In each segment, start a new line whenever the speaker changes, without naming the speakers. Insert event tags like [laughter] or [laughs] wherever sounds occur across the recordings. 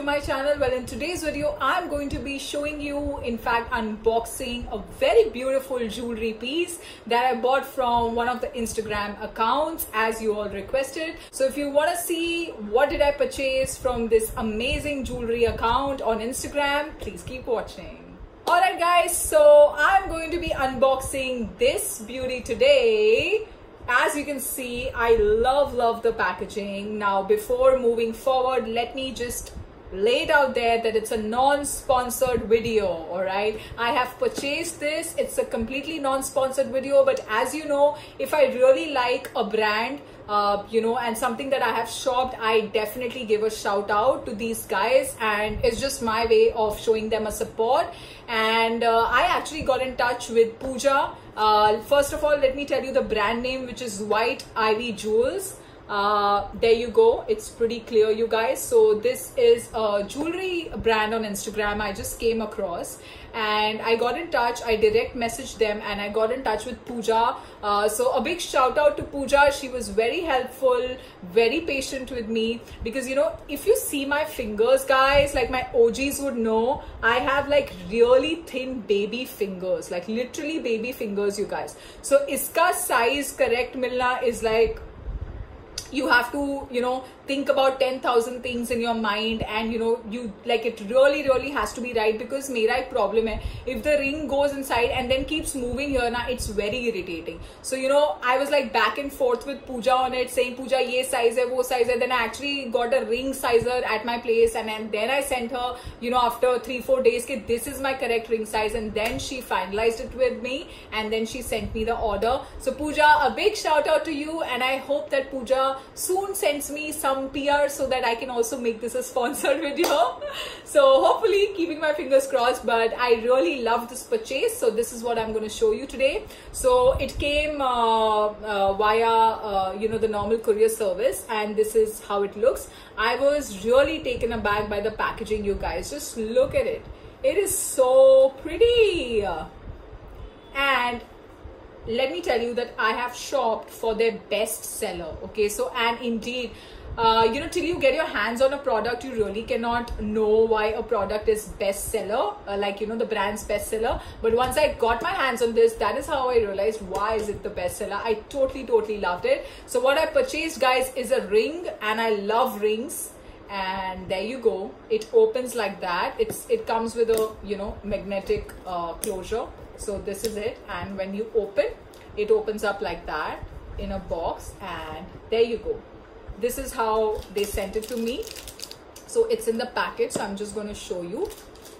to my channel. Well, in today's video, I'm going to be showing you, in fact, unboxing a very beautiful jewelry piece that I bought from one of the Instagram accounts as you all requested. So if you want to see what did I purchase from this amazing jewelry account on Instagram, please keep watching. Alright guys, so I'm going to be unboxing this beauty today as you can see i love love the packaging now before moving forward let me just lay it out there that it's a non-sponsored video all right? I have purchased this. It's a completely non-sponsored video but as you know if i really like a brand uh, you know and something that i have shopped i definitely give a shout out to these guys and it's just my way of showing them a support. And uh, i actually got in touch with pooja. Uh, first of all let me tell you the brand name which is white ivy jewels uh, there you go. It's pretty clear you guys. So this is a jewelry brand on instagram. I just came across. And i got in touch. I direct messaged them and i got in touch with pooja. Uh, so a big shout out to pooja. She was very helpful very patient with me. Because you know if you see my fingers guys like my og's would know i have like really thin baby fingers. Like literally baby fingers you guys. So iska size correct milna is like you have to you know think about 10000 things in your mind and you know you like it really really has to be right because mera ek problem hai. If the ring goes inside and then keeps moving here now it's very irritating. So you know i was like back and forth with pooja on it saying pooja ye size hai wo size hai. Then i actually got a ring sizer at my place and, then i sent her you know after 3 4 days that this is my correct ring size. And then she finalized it with me and then she sent me the order. So pooja a big shout out to you and i hope that pooja soon sends me some PR so that I can also make this a sponsored [laughs] video. So hopefully keeping my fingers crossed, but I really love this purchase. So this is what I'm going to show you today. So it came uh, uh, via, uh, you know, the normal courier service and this is how it looks. I was really taken aback by the packaging, you guys. Just look at it. It is so pretty. And let me tell you that I have shopped for their best seller. Okay, so and indeed, uh, you know, till you get your hands on a product, you really cannot know why a product is bestseller, uh, like, you know, the brand's bestseller. But once I got my hands on this, that is how I realized why is it the bestseller. I totally, totally loved it. So what I purchased, guys, is a ring and I love rings. And there you go. It opens like that. It's It comes with a, you know, magnetic uh, closure. So this is it. And when you open, it opens up like that in a box and there you go this is how they sent it to me so it's in the package so i'm just going to show you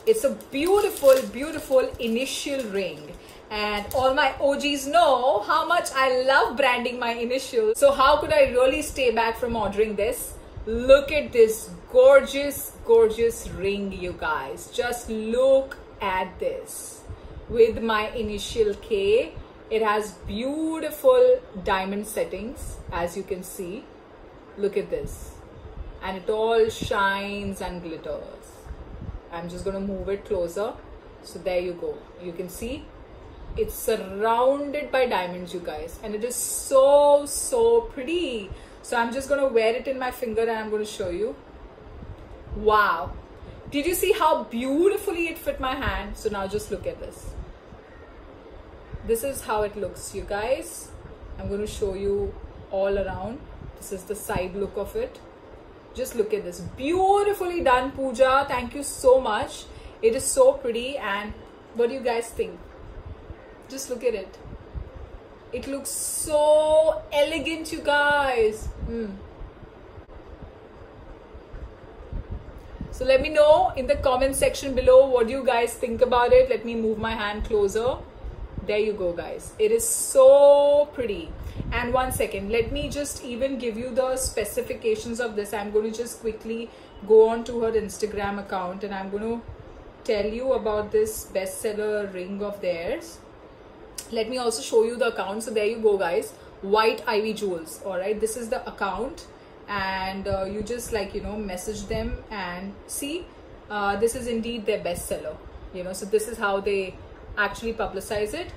it's a beautiful beautiful initial ring and all my OGs know how much I love branding my initials. So how could I really stay back from ordering this? Look at this gorgeous, gorgeous ring, you guys. Just look at this. With my initial K, it has beautiful diamond settings, as you can see. Look at this. And it all shines and glitters. I'm just going to move it closer. So there you go. You can see. It's surrounded by diamonds you guys. And it is so so pretty. So i'm just going to wear it in my finger and i'm going to show you. Wow. Did you see how beautifully it fit my hand? So now just look at this this is how it looks you guys. I'm going to show you all around. This is the side look of it. Just look at this. Beautifully done Pooja. Thank you so much. It is so pretty and what do you guys think? Just look at it. It looks so elegant you guys. Mm. so let me know in the comment section below what do you guys think about it. Let me move my hand closer there you go guys. It is so pretty. And one second let me just even give you the specifications of this. I'm going to just quickly go on to her instagram account and i'm going to tell you about this bestseller ring of theirs. Let me also show you the account. So there you go guys. White ivy jewels. All right this is the account. And uh, you just like you know message them and see uh, this is indeed their bestseller. You know so this is how they actually publicize it.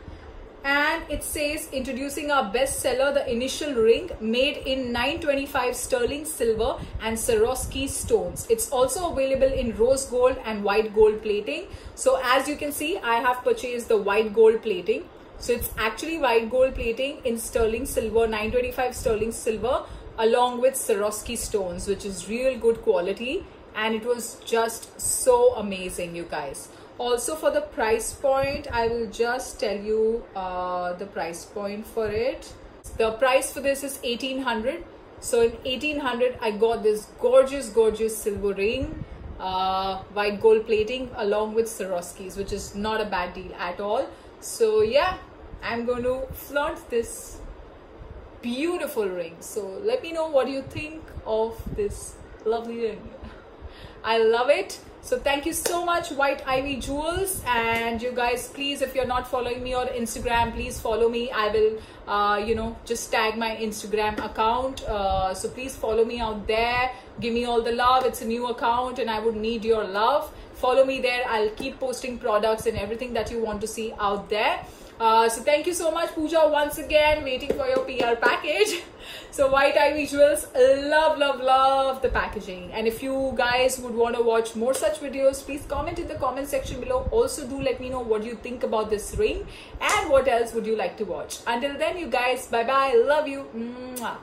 And it says introducing our bestseller the initial ring made in 925 sterling silver and Swarovski stones. It's also available in rose gold and white gold plating. So as you can see I have purchased the white gold plating. So it's actually white gold plating in sterling silver 925 sterling silver along with Swarovski stones which is real good quality. And it was just so amazing you guys also for the price point i will just tell you uh, the price point for it. The price for this is 1800 so in 1800 i got this gorgeous gorgeous silver ring uh, white gold plating along with Swarovskis which is not a bad deal at all. So yeah i'm going to flaunt this beautiful ring. So let me know what you think of this lovely ring. [laughs] I love it so thank you so much White Ivy Jewels and you guys please if you're not following me on Instagram please follow me. I will uh, you know just tag my Instagram account uh, so please follow me out there. Give me all the love. It's a new account and I would need your love. Follow me there. I'll keep posting products and everything that you want to see out there. Uh, so thank you so much Pooja once again waiting for your PR package. [laughs] so White Ivy Jewels love love love the packaging and if you guys would want to watch more such videos please comment in the comment section below. Also do let me know what you think about this ring and what else would you like to watch. Until then you guys bye bye love you. Mwah.